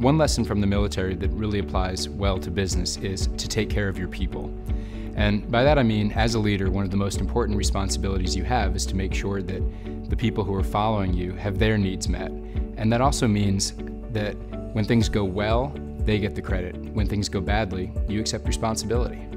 One lesson from the military that really applies well to business is to take care of your people. And by that I mean, as a leader, one of the most important responsibilities you have is to make sure that the people who are following you have their needs met. And that also means that when things go well, they get the credit. When things go badly, you accept responsibility.